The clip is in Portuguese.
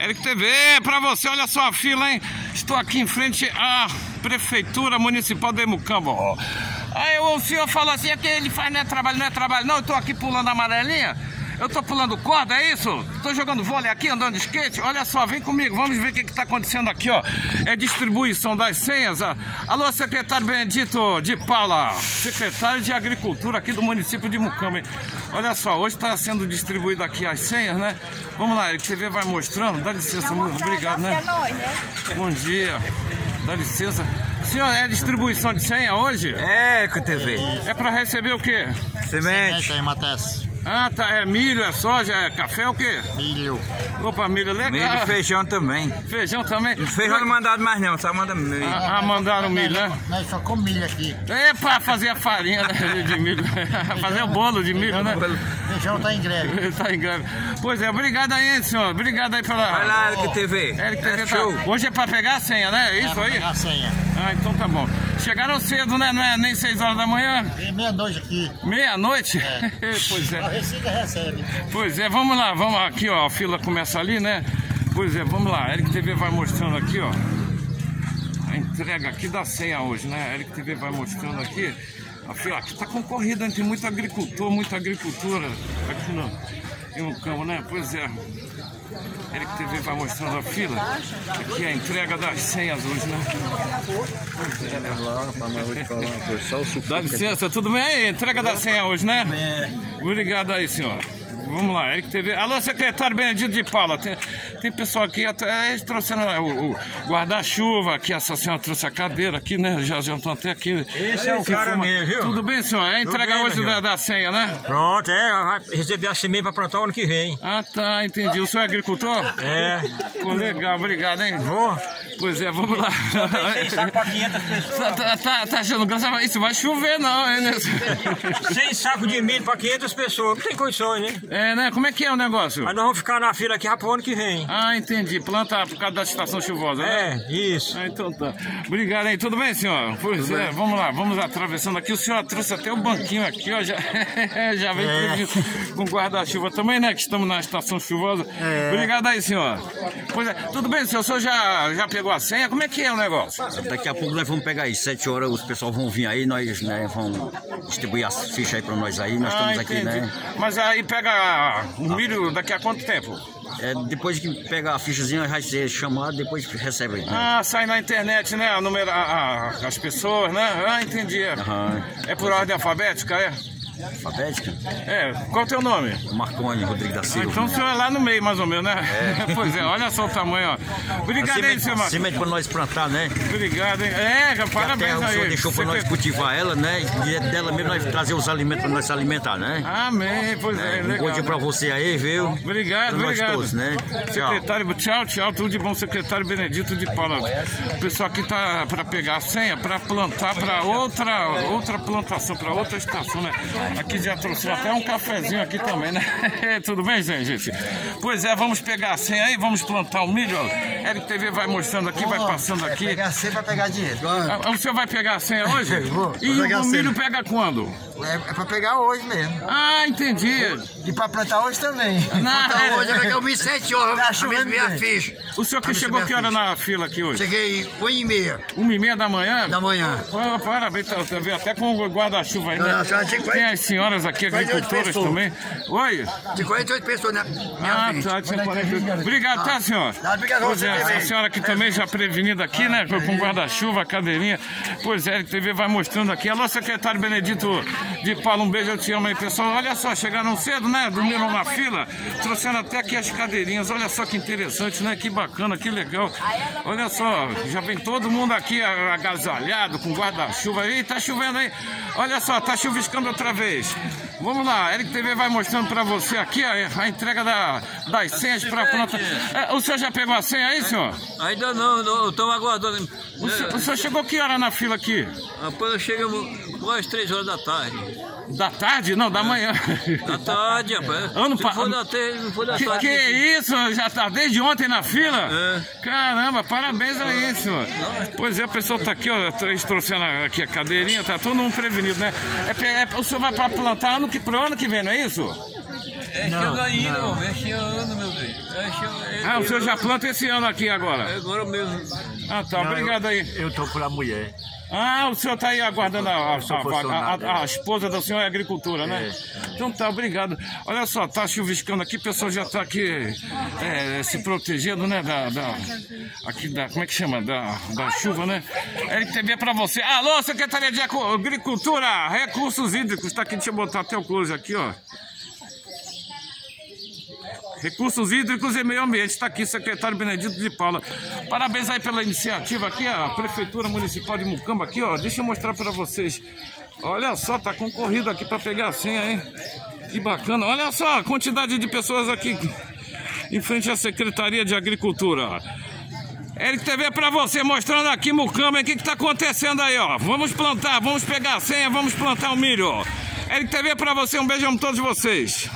Eric TV, pra você, olha só a fila, hein? Estou aqui em frente à Prefeitura Municipal de Mucambo. Aí o senhor falou assim, é que ele faz não é trabalho, não é trabalho. Não, eu tô aqui pulando amarelinha. Eu tô pulando corda, é isso? Tô jogando vôlei aqui, andando de skate. Olha só, vem comigo, vamos ver o que, que tá acontecendo aqui, ó. É distribuição das senhas. ó. Alô, secretário Benedito de Paula, secretário de Agricultura aqui do município de Mucambo. hein? Olha só, hoje está sendo distribuído aqui as senhas, né? Vamos lá, Eric TV vai mostrando. Dá licença, muito obrigado, né? Bom dia. Dá licença. Senhor, é distribuição de senha hoje? É, com TV. É para receber o quê? Semente, aí, Matheus. Ah, tá. É milho, é soja, é café, o quê? Milho. Opa, milho legal. milho e feijão também. Feijão também. Feijão não mandado mais não, só manda milho. Ah, ah, mandaram milho, né? Nós só com milho aqui. É pra fazer a farinha né, de milho. fazer o bolo de milho, né? Feijão tá em greve. tá em greve. Pois é, obrigado aí, senhor. Obrigado aí pela. Vai lá, Eric TV. Eric TV É tá- show. Hoje é pra pegar a senha, né? É isso É, aí? pegar A senha. Ah, então tá bom. Chegaram cedo, né? Não é nem 6 horas da manhã? Meia-noite aqui. Meia-noite? pois A é. Receita recebe. Pois é, vamos lá, vamos aqui, ó. A fila começa ali, né? Pois é, vamos lá. Eric TV vai mostrando aqui, ó. A entrega aqui da senha hoje, né? Eric TV vai mostrando aqui. A fila aqui tá concorrida, tem muito agricultor, muita agricultura aqui no, um campo, né? Pois é. Eric TV vai mostrando a fila. Aqui é a entrega das senhas hoje, né? Dá licença, tudo bem? Entrega da senha hoje, né? Obrigado aí, senhor. Vamos lá, Eric TV. Alô, secretário Benedito de Paula. Tem, tem pessoal aqui, até eles trouxeram né, o, o guarda-chuva aqui. Essa senhora trouxe a cadeira aqui, né? Já estão até aqui. Esse é o Se cara mesmo, viu? Tudo bem, senhor? É entrega bem, hoje da, da senha, né? Pronto, é, vai receber a semente para plantar o ano que vem. Ah, tá, entendi. O senhor é agricultor? É. Pô, legal, obrigado, hein? Vou. Pois é, vamos lá. Seis sacos para 500 pessoas. Tá, tá, tá, tá achando graça? Isso vai chover, não, hein? né? Seis sacos de milho para 500 pessoas. Não tem condições, né? É, né? Como é que é o negócio? Mas nós vamos ficar na fila aqui já pro ano que vem. Ah, entendi. Planta por causa da estação chuvosa, né? É, isso. Ah, então tá. Obrigado aí. Tudo bem, senhor? Pois é, vamos lá, vamos atravessando aqui. O senhor trouxe até o banquinho aqui, ó. Já, já veio É. com guarda-chuva também, né? Que estamos na estação chuvosa. É. Obrigado aí, senhor. Pois é, tudo bem, senhor? O senhor já, já pegou a senha? Como é que é o negócio? Daqui a pouco nós vamos pegar aí, sete horas, os pessoal vão vir aí, nós né, vamos distribuir as fichas aí pra nós aí, nós estamos aqui, né? Mas aí pega o milho daqui a quanto tempo? É, depois que pega a fichazinha, vai ser chamado, depois recebe. Né? Ah, sai na internet, né? A numera, a- a- as pessoas, né? Ah, entendi. Aham. É por ordem alfabética, é? Alfabética? É. Qual é o teu nome? Marconi, Rodrigo da Ah, Silva. então o senhor é lá no meio, mais ou menos, né? pois é, olha só o tamanho, ó. Obrigado aí, semente, senhor Marcos. semente pra nós plantar, né? Obrigado, hein? É, Que a parabéns terra o senhor aí. deixou pra nós Secret- cultivar ela, né? E é dela mesmo nós trazer os alimentos pra nós se alimentar, né? Amém, pois é, um legal. gordinho pra você aí, viu? Obrigado, Pra nós obrigado. todos, né? Secretário, tchau, tchau, tudo de bom, secretário Benedito de Paula. O pessoal aqui tá para pegar a senha, para plantar para outra, outra plantação, para outra estação, né? Aqui já trouxe até um cafezinho aqui também, né? tudo bem, gente? Pois é, vamos pegar a senha aí, vamos plantar o milho. ó. Eric TV vai mostrando aqui, vai passando aqui. Pegar senha pra pegar dinheiro. Ah, O senhor vai pegar a senha hoje? Vou, E o a milho pega quando? É, é pra pegar hoje mesmo. Ah, entendi. E pra plantar hoje também. Na- Plantar Hoje eu peguei o 7 horas Tá chovendo minha ficha. O senhor que chegou que hora na fila aqui hoje? Cheguei 1 e meia Uma e meia da manhã? da manhã. Parabéns, tá, tá até com o guarda-chuva aí, né? Não, não, tinha que- Senhoras aqui, agricultoras também. Oi? De 48 pessoas na minha Ah, tá, tinha 48. Obrigado, tá, senhor? Não, obrigado a Pois é, a senhora aqui também já prevenida aqui, né? Com guarda-chuva, cadeirinha. Pois é, a TV vai mostrando aqui. Alô, secretário Benedito de Paulo, um beijo, eu te amo aí, pessoal. Olha só, chegaram cedo, né? Dormiram na fila, trouxeram até aqui as cadeirinhas. Olha só que interessante, né? Que bacana, que legal. Olha só, já vem todo mundo aqui agasalhado, com guarda-chuva. Ih, tá chovendo aí. Olha só, tá chuviscando outra vez. Vamos lá, Eric TV vai mostrando pra você aqui a, a entrega da, das senhas pra planta. É, o senhor já pegou a senha aí, senhor? Ainda não, não estamos aguardando. O senhor, o senhor chegou que hora na fila aqui? Depois nós chegamos quase 3 horas da tarde. Da tarde? Não, da manhã. Da tarde, rapaz. Ano Se pa- for da tarde, não for da Que, tarde. que isso? Já tá desde ontem na fila? É. Caramba, parabéns aí, senhor. Pois é, o pessoal tá aqui, ó, eles trouxeram aqui a cadeirinha, tá todo mundo prevenido, né? É, é- o senhor vai pra plantar ano que, pro ano que vem, não é isso? É chegando ainda, homem. É chegando, meu bem. É chegando. é- Ah, o senhor já planta esse ano aqui agora? é Agora mesmo. Ah, tá, obrigado aí. Eu tô por a mulher. Ah, o senhor tá aí aguardando a, a, a- a- funcionário, a- a é. esposa do senhor é agricultura, né? Então tá, obrigado. Olha só, tá chuviscando aqui, o pessoal já tá aqui é, se protegendo, né? Da, da- aqui da, como é que chama? Da, da chuva, né? LTV pra você. Alô, Secretaria de Agricultura, Recursos Hídricos, tá aqui, deixa eu botar até o close aqui, ó. Recursos Hídricos e Meio Ambiente, está aqui, secretário Benedito de Paula. Parabéns aí pela iniciativa aqui, a Prefeitura Municipal de Mucamba aqui, ó. Deixa eu mostrar para vocês. Olha só, tá concorrido aqui para pegar a senha, hein? Que bacana. Olha só a quantidade de pessoas aqui em frente à Secretaria de Agricultura. Eric TV para você, mostrando aqui Mucamba, o que que tá acontecendo aí, ó. Vamos plantar, vamos pegar a senha, vamos plantar o milho. Eric TV para você, um beijão a todos vocês.